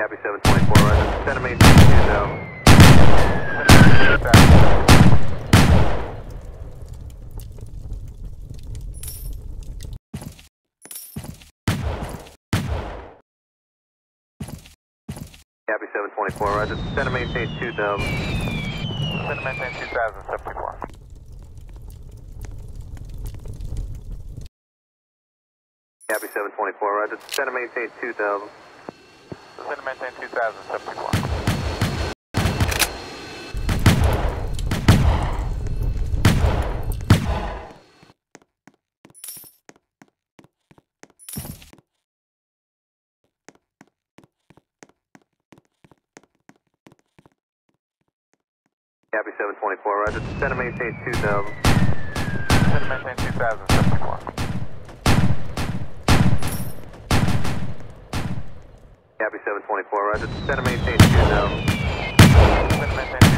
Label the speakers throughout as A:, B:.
A: Copy 724, roger. Center maintain 2000. Copy 724, roger. Center maintain 2000.
B: Center maintain 2000, 74.
A: Copy 724, roger. Center maintain 2000.
B: Center maintain 2000, 74.
A: Copy 724, roger. Center maintain 2000.
B: Center maintain 2000, 74.
A: Copy 724, roger. Center maintain 2000.
B: Center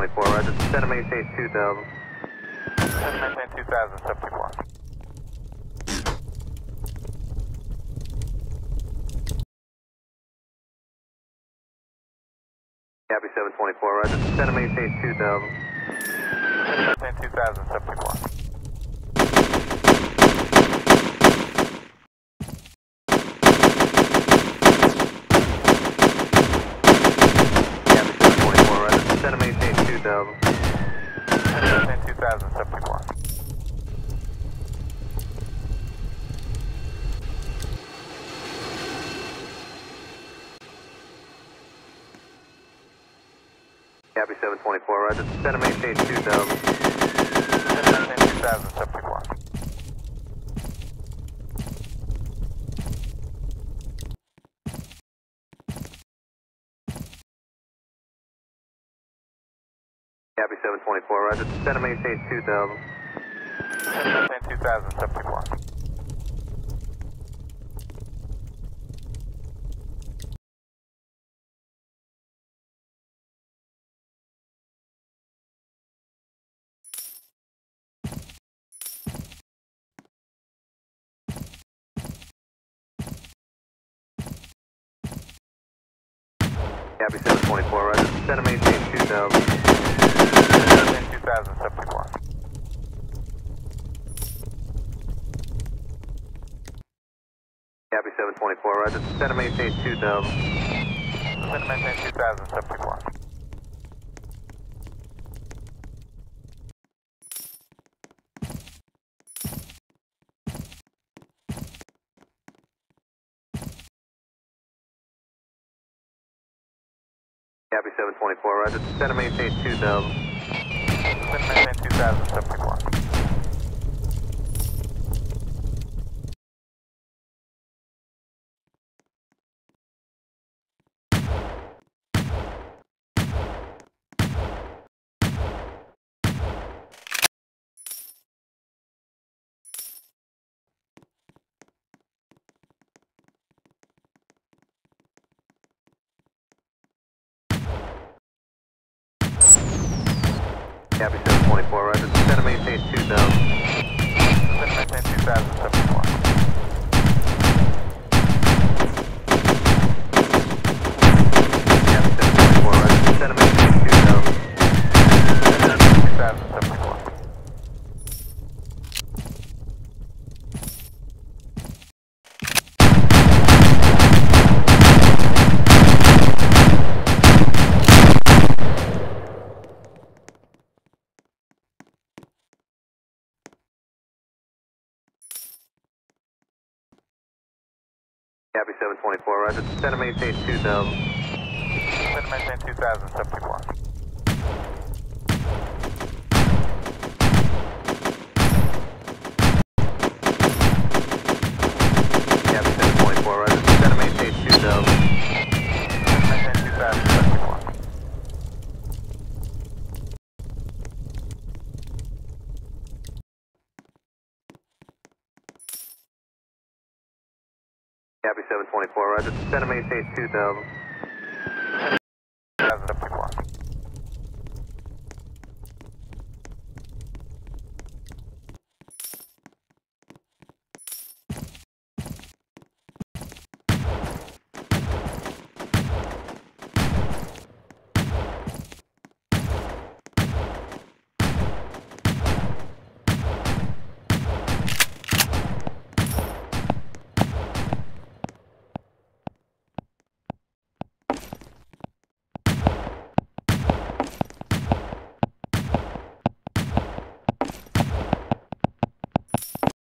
A: 24, roger. Center maintain 2000.
B: Center maintain 2000, 74.
A: Happy 724, roger. Center maintain 2000.
B: Center maintain 2000, 74.
A: 2000.
B: 2000, 74.
A: Copy 724, roger. Center maintain 2000.
B: Center maintain 2000, 74.
A: Copy 724, roger. Center maintain 2000.
B: Center maintain 2000, 74.
A: Copy 724, roger. Center maintain 2000.
B: Center maintain 2000, 74.
A: Copy 724, roger. Center maintain 2000.
B: Center maintain 2000, 74.
A: Copy 724, roger. Center maintain 2000.
B: Center maintain
A: 724, roger. Center maintain 2000.
B: Center maintain 2000,
A: 724.
B: 24,
A: roger. Center maintain 2000.